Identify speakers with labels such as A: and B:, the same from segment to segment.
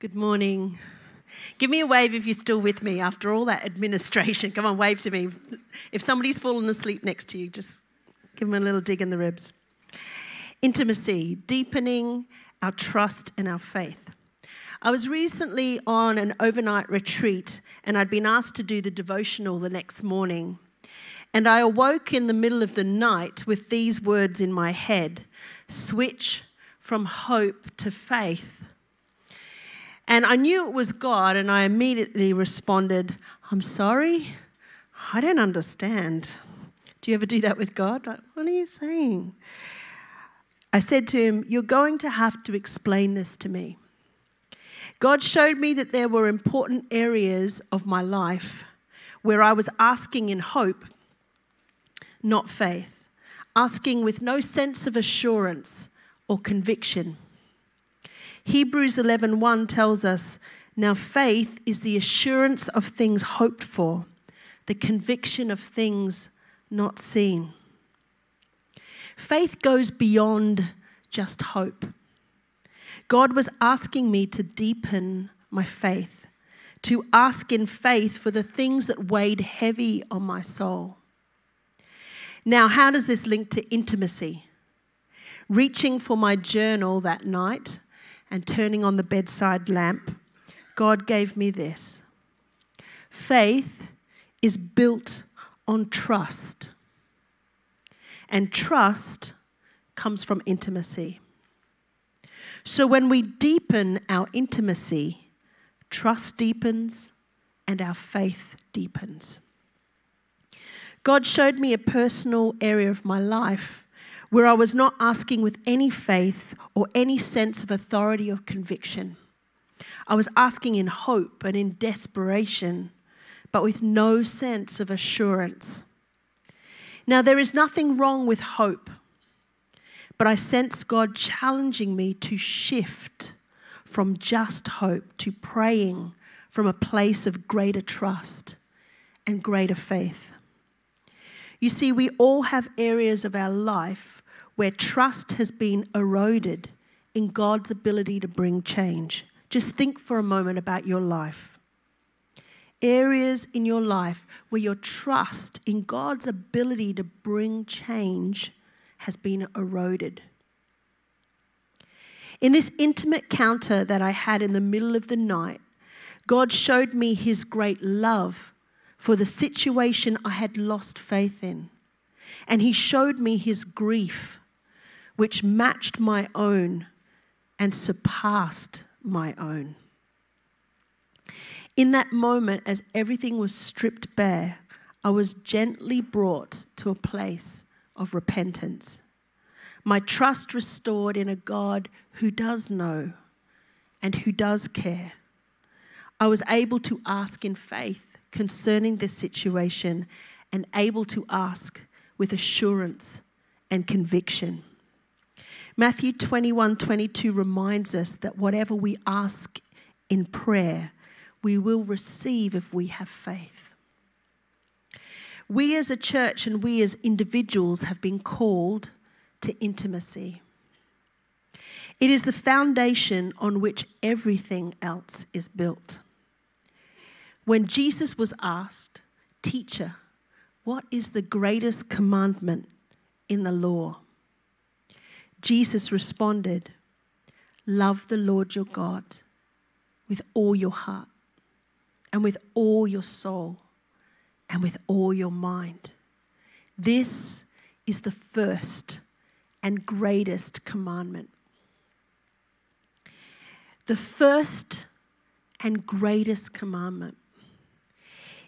A: Good morning. Give me a wave if you're still with me after all that administration. Come on, wave to me. If somebody's fallen asleep next to you, just give them a little dig in the ribs. Intimacy, deepening our trust and our faith. I was recently on an overnight retreat and I'd been asked to do the devotional the next morning. And I awoke in the middle of the night with these words in my head switch from hope to faith. And I knew it was God, and I immediately responded, I'm sorry, I don't understand. Do you ever do that with God? Like, what are you saying? I said to him, You're going to have to explain this to me. God showed me that there were important areas of my life where I was asking in hope, not faith, asking with no sense of assurance or conviction. Hebrews 11:1 tells us, "Now faith is the assurance of things hoped for, the conviction of things not seen." Faith goes beyond just hope. God was asking me to deepen my faith, to ask in faith for the things that weighed heavy on my soul. Now, how does this link to intimacy? Reaching for my journal that night and turning on the bedside lamp, God gave me this. Faith is built on trust, and trust comes from intimacy. So when we deepen our intimacy, trust deepens and our faith deepens. God showed me a personal area of my life where I was not asking with any faith or any sense of authority or conviction. I was asking in hope and in desperation, but with no sense of assurance. Now, there is nothing wrong with hope, but I sense God challenging me to shift from just hope to praying from a place of greater trust and greater faith. You see, we all have areas of our life where trust has been eroded in God's ability to bring change. Just think for a moment about your life. Areas in your life where your trust in God's ability to bring change has been eroded. In this intimate counter that I had in the middle of the night, God showed me his great love for the situation I had lost faith in. And he showed me his grief which matched my own and surpassed my own. In that moment, as everything was stripped bare, I was gently brought to a place of repentance. My trust restored in a God who does know and who does care. I was able to ask in faith concerning this situation and able to ask with assurance and conviction. Matthew 21 22 reminds us that whatever we ask in prayer, we will receive if we have faith. We as a church and we as individuals have been called to intimacy. It is the foundation on which everything else is built. When Jesus was asked, Teacher, what is the greatest commandment in the law? Jesus responded, Love the Lord your God with all your heart and with all your soul and with all your mind. This is the first and greatest commandment. The first and greatest commandment.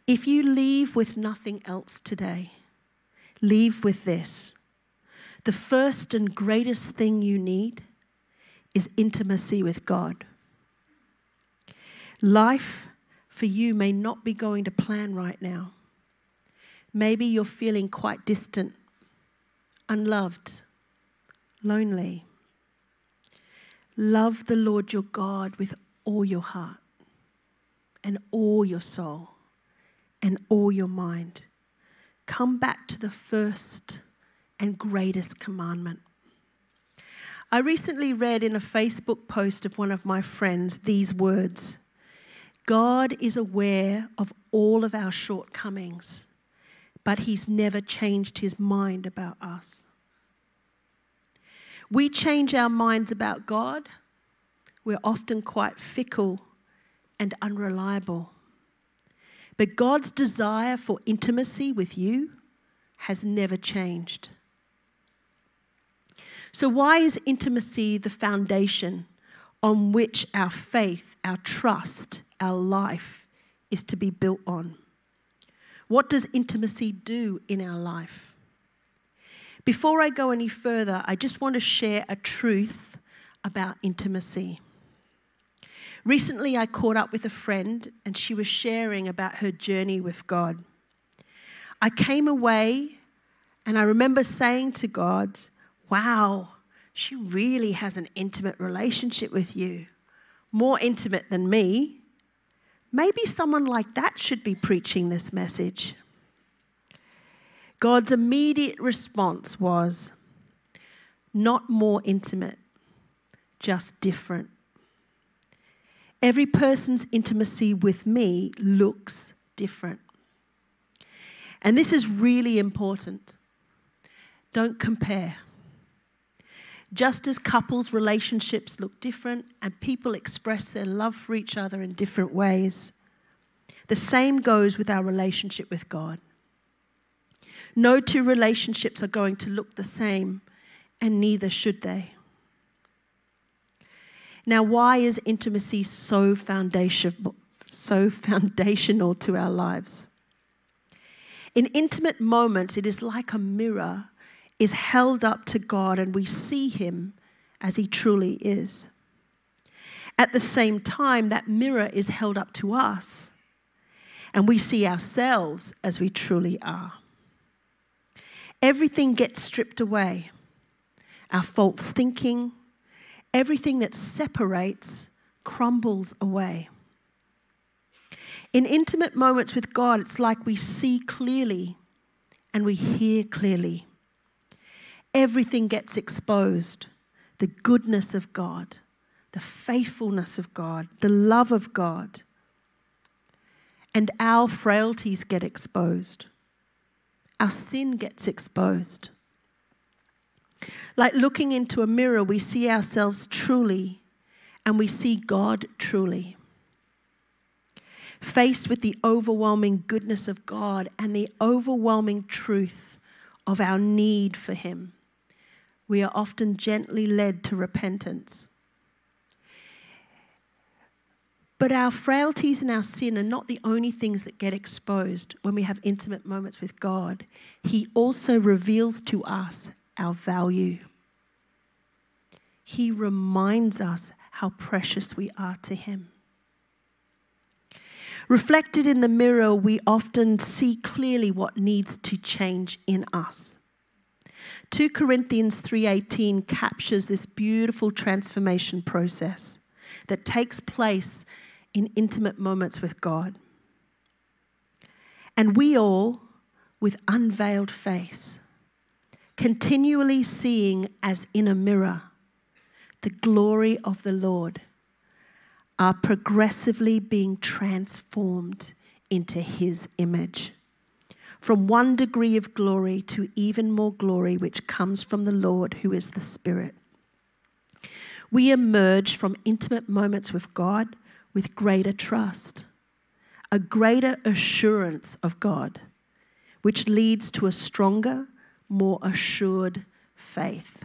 A: If you leave with nothing else today, leave with this the first and greatest thing you need is intimacy with God. Life for you may not be going to plan right now. Maybe you're feeling quite distant, unloved, lonely. Love the Lord your God with all your heart and all your soul and all your mind. Come back to the first and greatest commandment. I recently read in a Facebook post of one of my friends these words God is aware of all of our shortcomings, but He's never changed His mind about us. We change our minds about God, we're often quite fickle and unreliable. But God's desire for intimacy with you has never changed. So, why is intimacy the foundation on which our faith, our trust, our life is to be built on? What does intimacy do in our life? Before I go any further, I just want to share a truth about intimacy. Recently, I caught up with a friend and she was sharing about her journey with God. I came away and I remember saying to God, Wow, she really has an intimate relationship with you, more intimate than me. Maybe someone like that should be preaching this message. God's immediate response was not more intimate, just different. Every person's intimacy with me looks different. And this is really important. Don't compare. Just as couples' relationships look different and people express their love for each other in different ways, the same goes with our relationship with God. No two relationships are going to look the same, and neither should they. Now, why is intimacy so foundational, so foundational to our lives? In intimate moments, it is like a mirror is held up to God and we see him as he truly is. At the same time, that mirror is held up to us and we see ourselves as we truly are. Everything gets stripped away our false thinking, everything that separates crumbles away. In intimate moments with God, it's like we see clearly and we hear clearly. Everything gets exposed the goodness of God, the faithfulness of God, the love of God. And our frailties get exposed, our sin gets exposed. Like looking into a mirror, we see ourselves truly and we see God truly. Faced with the overwhelming goodness of God and the overwhelming truth of our need for Him, we are often gently led to repentance. But our frailties and our sin are not the only things that get exposed when we have intimate moments with God. He also reveals to us our value. He reminds us how precious we are to Him. Reflected in the mirror, we often see clearly what needs to change in us. 2 Corinthians 3:18 captures this beautiful transformation process that takes place in intimate moments with God. And we all with unveiled face continually seeing as in a mirror the glory of the Lord, are progressively being transformed into his image. From one degree of glory to even more glory, which comes from the Lord, who is the Spirit. We emerge from intimate moments with God with greater trust, a greater assurance of God, which leads to a stronger, more assured faith.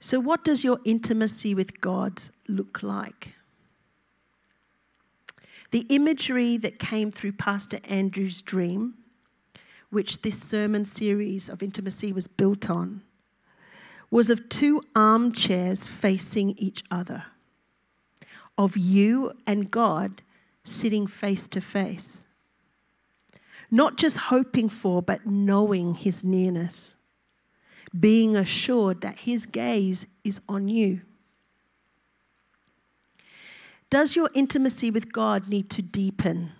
A: So, what does your intimacy with God look like? The imagery that came through Pastor Andrew's dream, which this sermon series of intimacy was built on, was of two armchairs facing each other, of you and God sitting face to face. Not just hoping for, but knowing his nearness being assured that His gaze is on you. Does your intimacy with God need to deepen?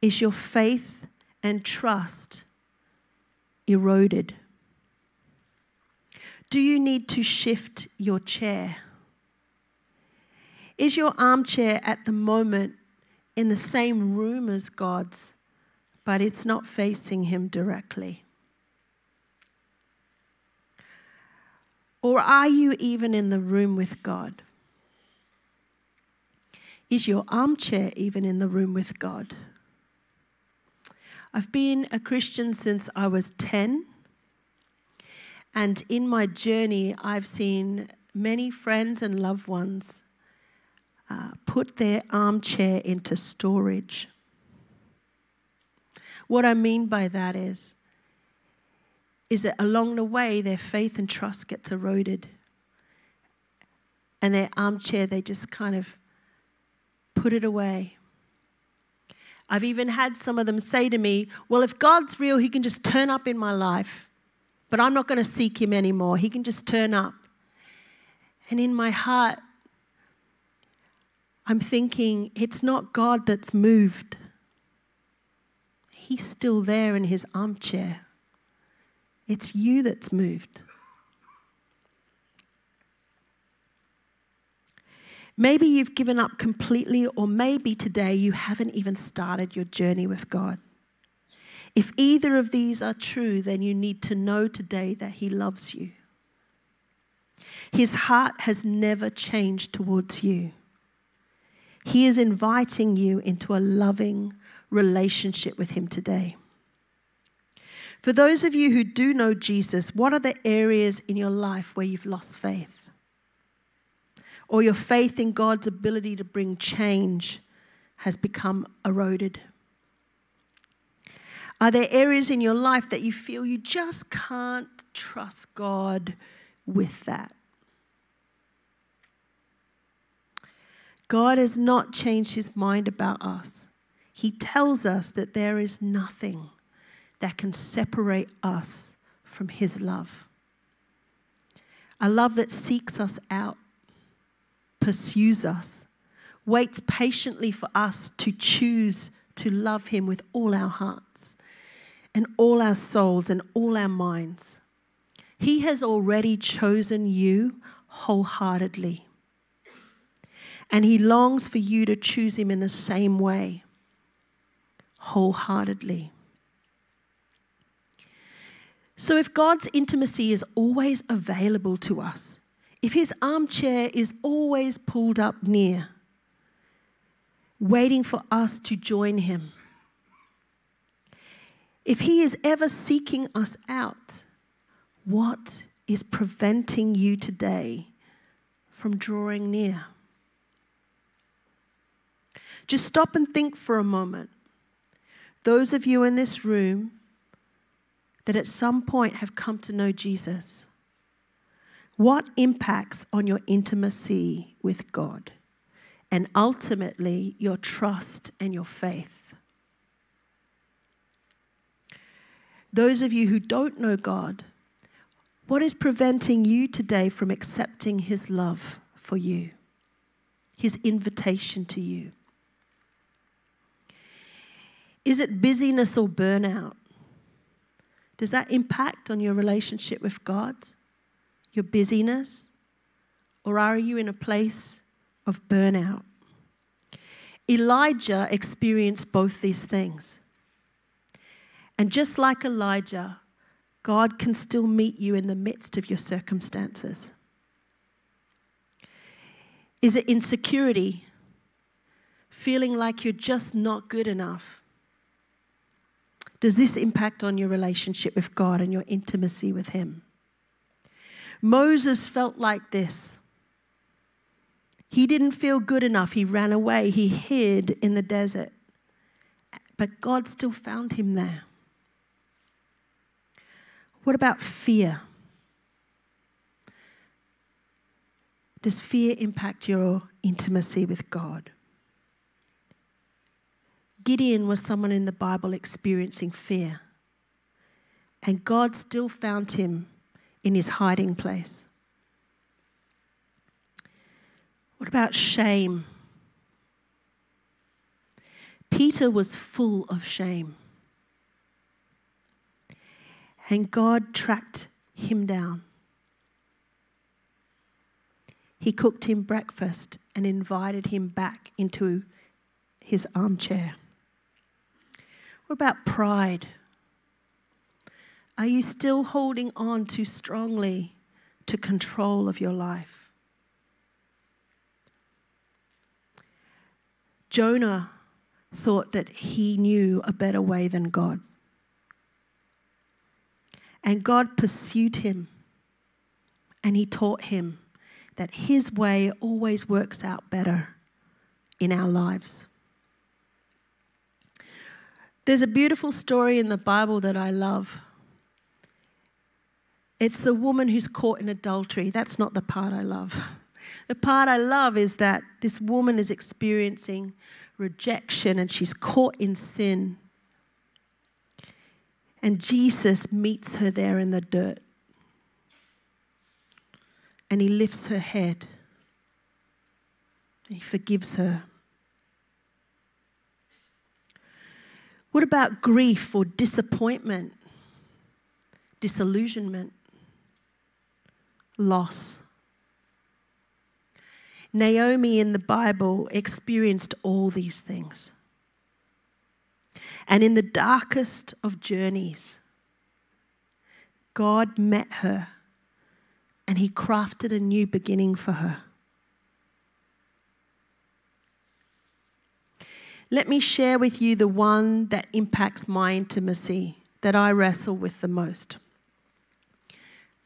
A: Is your faith and trust eroded? Do you need to shift your chair? Is your armchair at the moment in the same room as God's, but it's not facing Him directly? Or are you even in the room with God? Is your armchair even in the room with God? I've been a Christian since I was 10. And in my journey, I've seen many friends and loved ones uh, put their armchair into storage. What I mean by that is, is that along the way, their faith and trust gets eroded. And their armchair, they just kind of put it away. I've even had some of them say to me, Well, if God's real, He can just turn up in my life, but I'm not going to seek Him anymore. He can just turn up. And in my heart, I'm thinking, It's not God that's moved, He's still there in His armchair. It's you that's moved. Maybe you've given up completely, or maybe today you haven't even started your journey with God. If either of these are true, then you need to know today that He loves you. His heart has never changed towards you. He is inviting you into a loving relationship with Him today. For those of you who do know Jesus, what are the areas in your life where you've lost faith? Or your faith in God's ability to bring change has become eroded? Are there areas in your life that you feel you just can't trust God with that? God has not changed his mind about us. He tells us that there is nothing that can separate us from his love. A love that seeks us out, pursues us, waits patiently for us to choose to love Him with all our hearts and all our souls and all our minds. He has already chosen you wholeheartedly. And He longs for you to choose Him in the same way, wholeheartedly. So, if God's intimacy is always available to us, if his armchair is always pulled up near, waiting for us to join him, if he is ever seeking us out, what is preventing you today from drawing near? Just stop and think for a moment. Those of you in this room that at some point have come to know Jesus, what impacts on your intimacy with God and ultimately your trust and your faith? Those of you who don't know God, what is preventing you today from accepting His love for you, His invitation to you? Is it busyness or burnout? Does that impact on your relationship with God? Your busyness? Or are you in a place of burnout? Elijah experienced both these things. And just like Elijah, God can still meet you in the midst of your circumstances. Is it insecurity? Feeling like you're just not good enough? Does this impact on your relationship with God and your intimacy with Him? Moses felt like this. He didn't feel good enough. He ran away. He hid in the desert. But God still found him there. What about fear? Does fear impact your intimacy with God? Gideon was someone in the Bible experiencing fear. And God still found him in his hiding place? What about shame? Peter was full of shame. And God tracked him down he cooked him breakfast and invited him back into his armchair. What about pride? Are you still holding on too strongly to control of your life? Jonah thought that he knew a better way than God. And God pursued him and he taught him that his way always works out better in our lives. There's a beautiful story in the Bible that I love. It's the woman who's caught in adultery. That's not the part I love. The part I love is that this woman is experiencing rejection and she's caught in sin. And Jesus meets her there in the dirt. And he lifts her head. He forgives her. What about grief or disappointment, disillusionment, loss? Naomi in the Bible experienced all these things. And in the darkest of journeys, God met her and he crafted a new beginning for her. Let me share with you the one that impacts my intimacy, that I wrestle with the most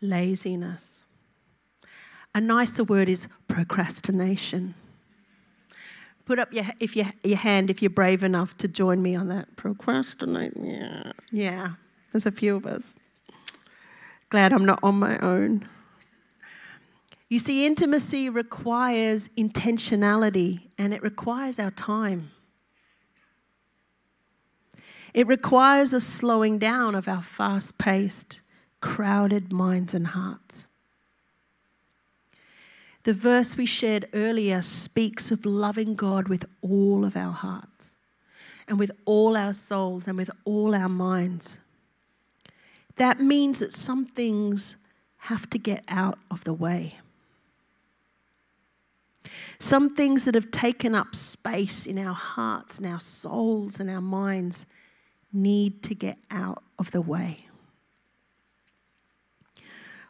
A: laziness. A nicer word is procrastination. Put up your, if you, your hand if you're brave enough to join me on that. Procrastinate. Yeah. Yeah. There's a few of us. Glad I'm not on my own. You see, intimacy requires intentionality and it requires our time. It requires a slowing down of our fast paced, crowded minds and hearts. The verse we shared earlier speaks of loving God with all of our hearts and with all our souls and with all our minds. That means that some things have to get out of the way. Some things that have taken up space in our hearts and our souls and our minds need to get out of the way.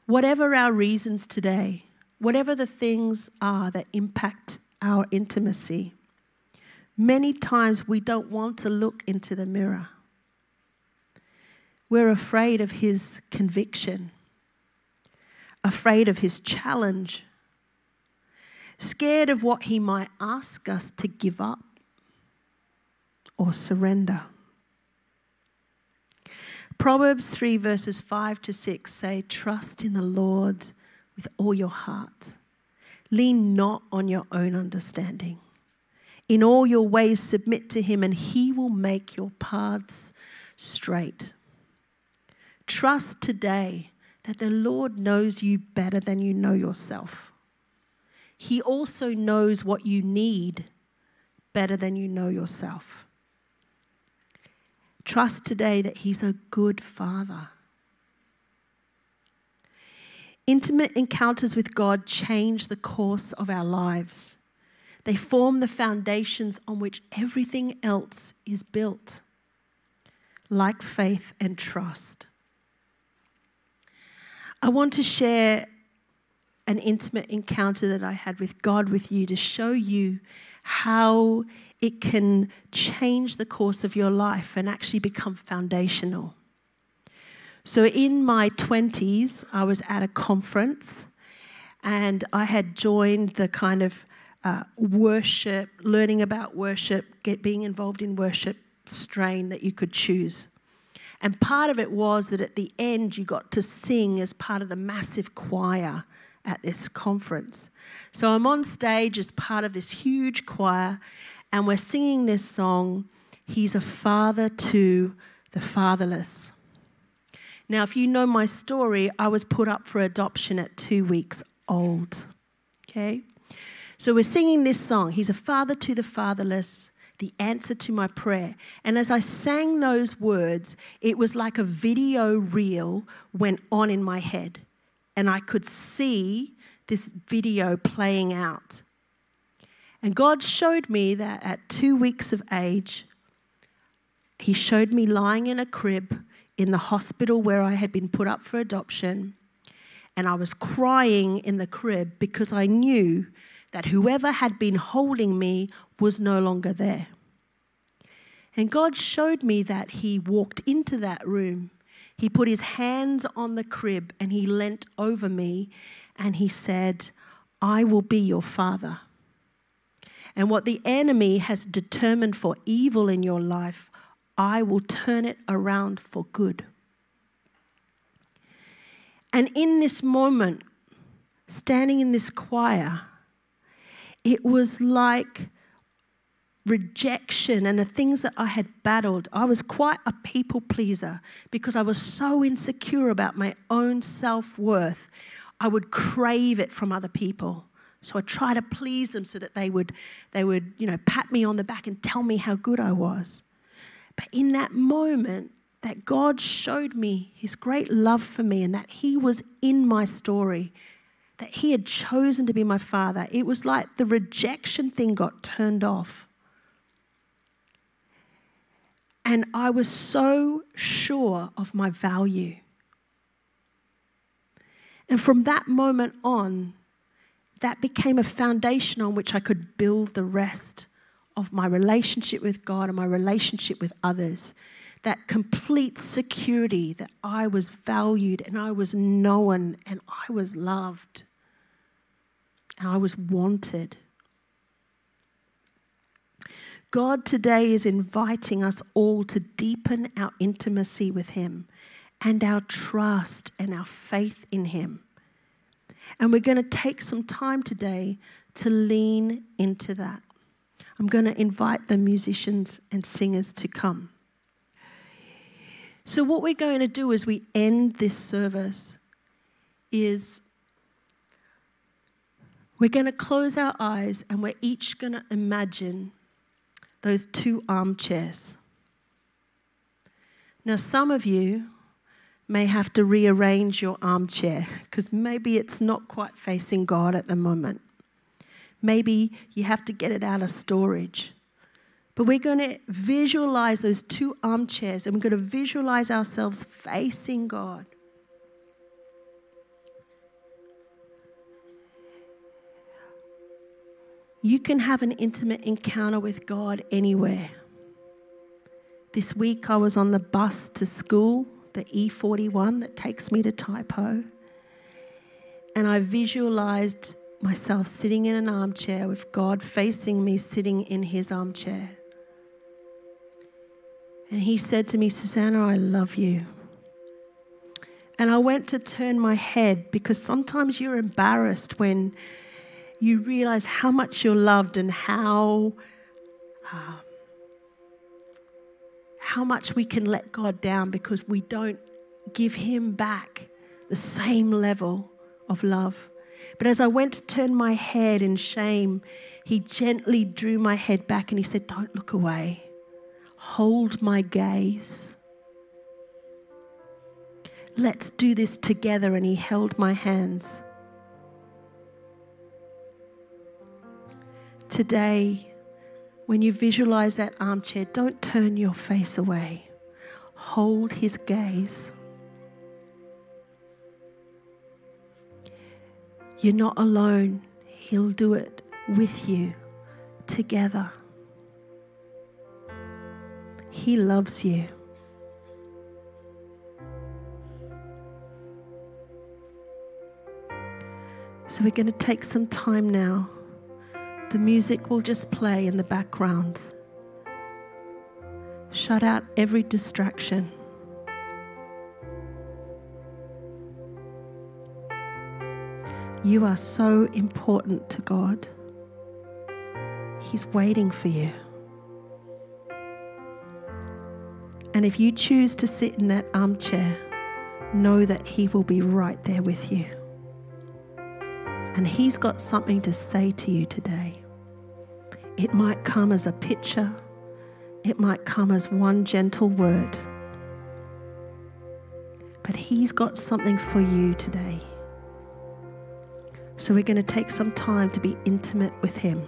A: Whatever our reasons today, whatever the things are that impact our intimacy, many times we don't want to look into the mirror. We're afraid of his conviction, afraid of his challenge, scared of what he might ask us to give up or surrender. Proverbs 3, verses 5 to 6 say, Trust in the Lord with all your heart. Lean not on your own understanding. In all your ways, submit to him, and he will make your paths straight. Trust today that the Lord knows you better than you know yourself. He also knows what you need better than you know yourself. Trust today that He's a good Father Intimate encounters with God change the course of our lives. They form the foundations on which everything else is built, like faith and trust. I want to share an intimate encounter that I had with God with you to show you how it can change the course of your life and actually become foundational. So in my 20s, I was at a conference and I had joined the kind of uh, worship, learning about worship, get, being involved in worship strain that you could choose. And part of it was that at the end, you got to sing as part of the massive choir at this conference. So I'm on stage as part of this huge choir, and we're singing this song, He's a Father to the Fatherless. Now, if you know my story, I was put up for adoption at two weeks old. Okay? So we're singing this song. He's a father to the fatherless, the answer to my prayer. And as I sang those words, it was like a video reel went on in my head. And I could see this video playing out. And God showed me that at two weeks of age, He showed me lying in a crib in the hospital where I had been put up for adoption. And I was crying in the crib because I knew that whoever had been holding me was no longer there. And God showed me that He walked into that room. He put His hands on the crib and He leant over me and He said, I will be your father. And what the enemy has determined for evil in your life, I will turn it around for good. And in this moment, standing in this choir, it was like rejection and the things that I had battled. I was quite a people pleaser because I was so insecure about my own self worth. I would crave it from other people. So I try to please them so that they would, they would, you know, pat me on the back and tell me how good I was. But in that moment, that God showed me his great love for me and that he was in my story, that he had chosen to be my father, it was like the rejection thing got turned off. And I was so sure of my value. And from that moment on, that became a foundation on which I could build the rest of my relationship with God and my relationship with others. That complete security that I was valued and I was known and I was loved and I was wanted. God today is inviting us all to deepen our intimacy with Him and our trust and our faith in Him. And we're going to take some time today to lean into that. I'm going to invite the musicians and singers to come. So, what we're going to do as we end this service is we're going to close our eyes and we're each going to imagine those two armchairs. Now, some of you may have to rearrange your armchair because maybe it's not quite facing God at the moment. Maybe you have to get it out of storage. But we're going to visualize those two armchairs and we're going to visualize ourselves facing God. You can have an intimate encounter with God anywhere. This week I was on the bus to school the E41 that takes me to Tai Po. And I visualized myself sitting in an armchair with God facing me, sitting in his armchair. And he said to me, Susanna, I love you. And I went to turn my head because sometimes you're embarrassed when you realize how much you're loved and how. Um, how much we can let God down because we don't give Him back the same level of love. But as I went to turn my head in shame, He gently drew my head back and He said, Don't look away. Hold my gaze. Let's do this together. And He held my hands. Today, when you visualize that armchair, don't turn your face away. Hold his gaze. You're not alone. He'll do it with you together. He loves you. So we're going to take some time now. The music will just play in the background. Shut out every distraction. You are so important to God. He's waiting for you. And if you choose to sit in that armchair, know that He will be right there with you. And He's got something to say to you today. It might come as a picture, it might come as one gentle word. But He's got something for you today. So we're going to take some time to be intimate with Him.